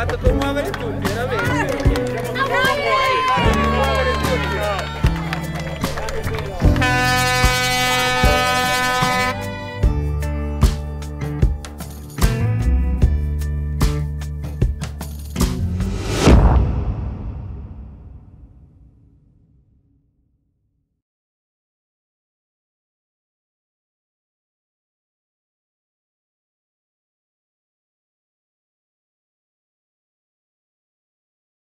mata como uma aventura, primeira vez.